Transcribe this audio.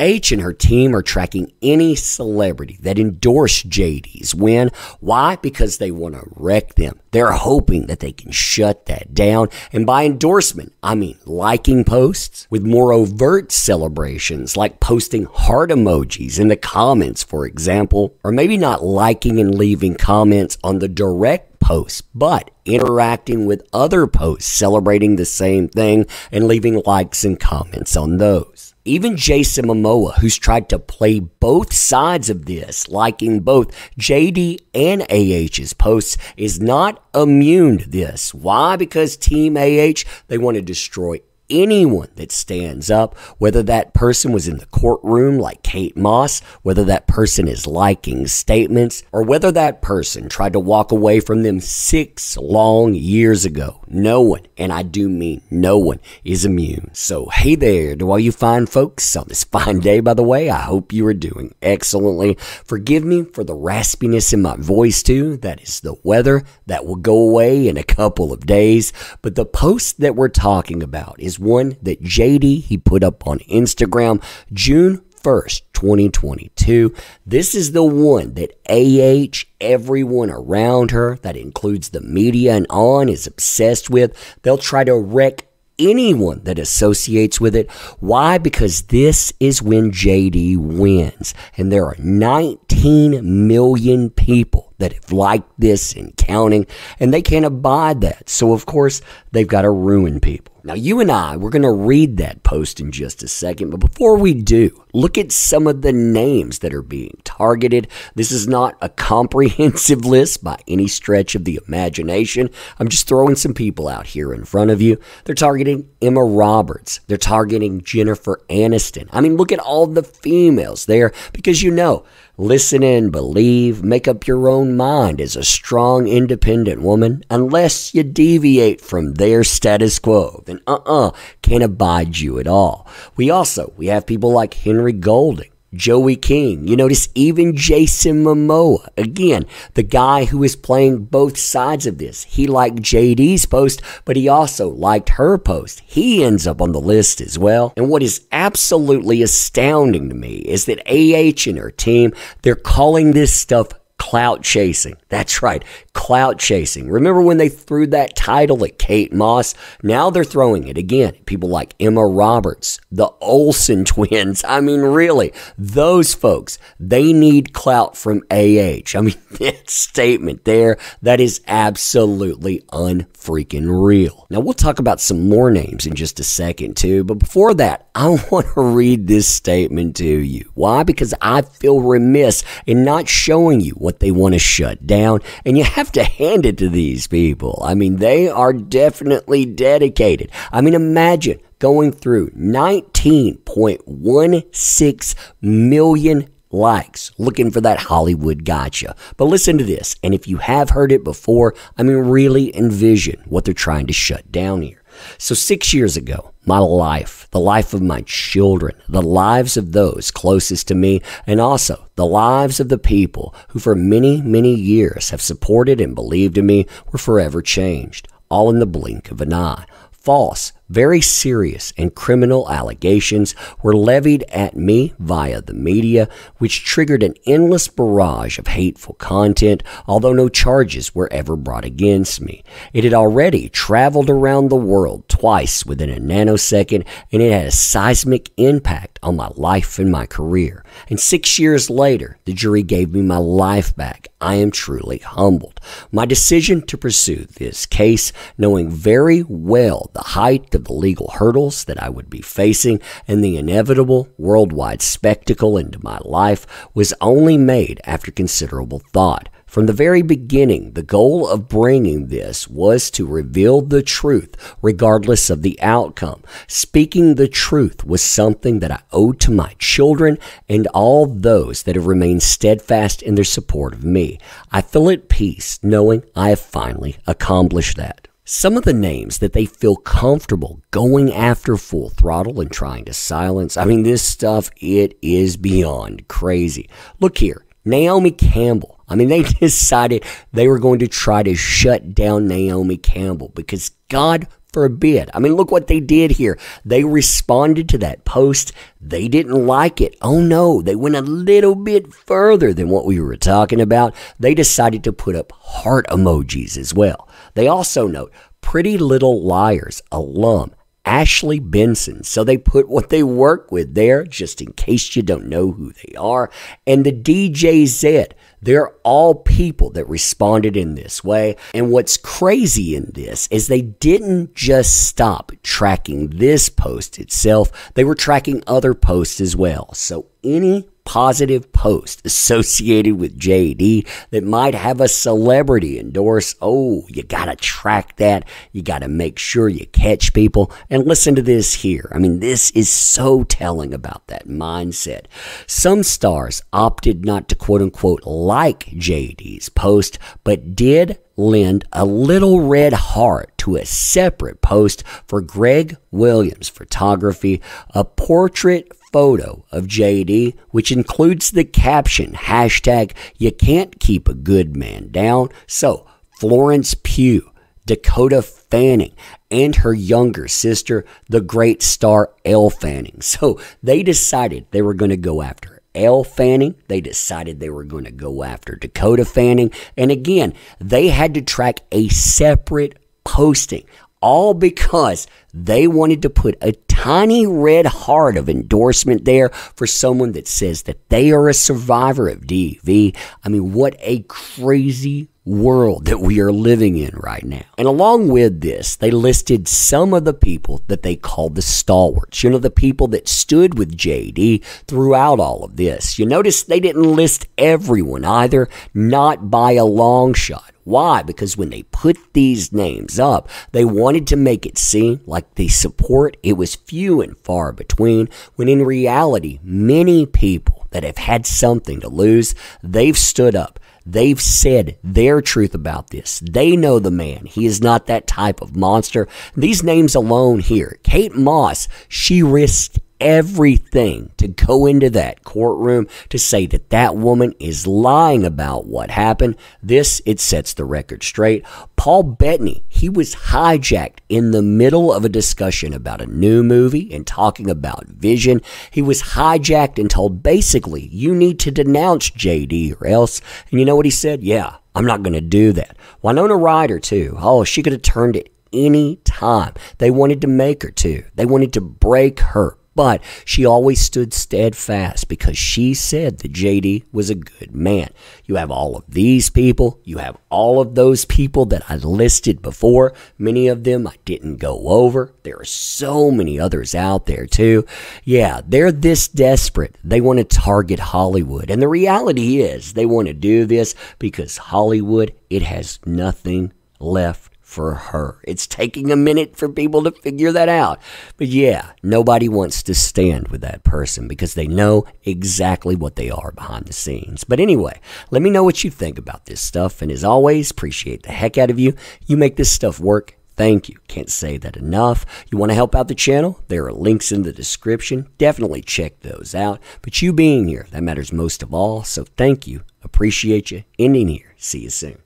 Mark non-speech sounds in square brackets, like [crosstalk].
H and her team are tracking any celebrity that endorsed JD's win. Why? Because they want to wreck them. They're hoping that they can shut that down. And by endorsement, I mean liking posts with more overt celebrations, like posting heart emojis in the comments, for example, or maybe not liking and leaving comments on the direct posts, but interacting with other posts celebrating the same thing and leaving likes and comments on those. Even Jason Momoa, who's tried to play both sides of this, liking both JD and AH's posts, is not immune to this. Why? Because Team AH, they want to destroy anyone that stands up, whether that person was in the courtroom like Kate Moss, whether that person is liking statements, or whether that person tried to walk away from them six long years ago. No one, and I do mean no one, is immune. So, hey there to all you fine folks on this [laughs] fine day, by the way. I hope you are doing excellently. Forgive me for the raspiness in my voice, too. That is the weather that will go away in a couple of days. But the post that we're talking about is one that JD he put up on Instagram June 1st, 2022. This is the one that AH, everyone around her, that includes the media and on, is obsessed with. They'll try to wreck anyone that associates with it. Why? Because this is when JD wins. And there are 19 million people that have liked this and counting, and they can't abide that. So, of course, they've got to ruin people. Now, you and I, we're going to read that post in just a second, but before we do, look at some of the names that are being targeted. This is not a comprehensive [laughs] list by any stretch of the imagination. I'm just throwing some people out here in front of you. They're targeting Emma Roberts, they're targeting Jennifer Aniston. I mean, look at all the females there because you know Listen in, believe, make up your own mind as a strong, independent woman. Unless you deviate from their status quo, then uh-uh, can't abide you at all. We also, we have people like Henry Golding, Joey King. You notice even Jason Momoa. Again, the guy who is playing both sides of this. He liked JD's post, but he also liked her post. He ends up on the list as well. And what is absolutely astounding to me is that AH and her team, they're calling this stuff clout chasing. That's right, clout chasing. Remember when they threw that title at Kate Moss? Now they're throwing it again. People like Emma Roberts, the Olsen [laughs] twins. I mean, really, those folks, they need clout from AH. I mean, [laughs] that statement there, that is absolutely unfreaking real. Now, we'll talk about some more names in just a second, too. But before that, [laughs] I want to read this statement to you. Why? Because I feel remiss in not showing you what they want to shut down. And you have to hand it to these people. I mean, they are definitely dedicated. I mean, imagine going through 19.16 million likes looking for that Hollywood gotcha. But listen to this, and if you have heard it before, I mean, really envision what they're trying to shut down here. So, six years ago, my life, the life of my children, the lives of those closest to me, and also the lives of the people who for many, many years have supported and believed in me were forever changed, all in the blink of an eye. False, very serious and criminal allegations were levied at me via the media, which triggered an endless barrage of hateful content, although no charges were ever brought against me. It had already traveled around the world twice within a nanosecond, and it had a seismic impact on my life and my career. And six years later, the jury gave me my life back. I am truly humbled. My decision to pursue this case, knowing very well the height of the legal hurdles that I would be facing and the inevitable worldwide spectacle into my life, was only made after considerable thought. From the very beginning, the goal of bringing this was to reveal the truth, regardless of the outcome. Speaking the truth was something that I owed to my children and all those that have remained steadfast in their support of me. I feel at peace knowing I have finally accomplished that. Some of the names that they feel comfortable going after full throttle and trying to silence. I mean, this stuff, it is beyond crazy. Look here Naomi Campbell. I mean, they [laughs] decided they were going to try to shut down Naomi Campbell because God forbid. I mean, look what they did here. They responded to that post. They didn't like it. Oh no, they went a little bit further than what we were talking about. They decided to put up heart emojis as well. They also note Pretty Little Liars alum Ashley Benson. So they put what they work with there, just in case you don't know who they are. And the DJ Zedd, they're all people that responded in this way. And what's crazy in this is they didn't just stop tracking this post itself, they were tracking other posts as well. So any positive post associated with JD that might have a celebrity endorse. Oh, you got to track that. You got to make sure you catch people. And listen to this here. I mean, this is so telling about that mindset. Some stars opted not to quote unquote like JD's post, but did lend a little red heart to a separate post for Greg Williams Photography, a portrait photo of JD, which includes the caption hashtag you can't keep a good man down. So Florence Pugh, Dakota Fanning, and her younger sister, the great star Elle Fanning. So they decided they were going to go after Elle Fanning. They decided they were going to go after Dakota Fanning. And again, they had to track a separate posting all because they wanted to put a tiny red heart of endorsement there for someone that says that they are a survivor of DV. I mean, what a crazy world that we are living in right now. And along with this, they listed some of the people that they called the stalwarts. You know, the people that stood with JD throughout all of this. You notice they didn't list everyone either, not by a long shot. Why? Because when they put these names up, they wanted to make it seem like the support, it was few and far between, when in reality, many people that have had something to lose, they've stood up. They've said their truth about this. They know the man. He is not that type of monster. These names alone here. Kate Moss, she risked everything to go into that courtroom to say that that woman is lying about what happened. This, it sets the record straight. Paul Bettany, he was hijacked in the middle of a discussion about a new movie and talking about vision. He was hijacked and told basically, you need to denounce JD or else. And you know what he said? Yeah, I'm not going to do that. Winona Ryder, too. Oh, she could have turned it any time. They wanted to make her to. They wanted to break her. But she always stood steadfast because she said that JD was a good man. You have all of these people, you have all of those people that I listed before. Many of them I didn't go over. There are so many others out there too. Yeah, they're this desperate. They want to target Hollywood. And the reality is they want to do this because Hollywood, it has nothing left for her. It's taking a minute for people to figure that out. But yeah, nobody wants to stand with that person because they know exactly what they are behind the scenes. But anyway, let me know what you think about this stuff. And as always, appreciate the heck out of you. You make this stuff work. Thank you. Can't say that enough. You want to help out the channel? There are links in the description. Definitely check those out. But you being here, that matters most of all. So thank you. Appreciate you. Ending here. See you soon.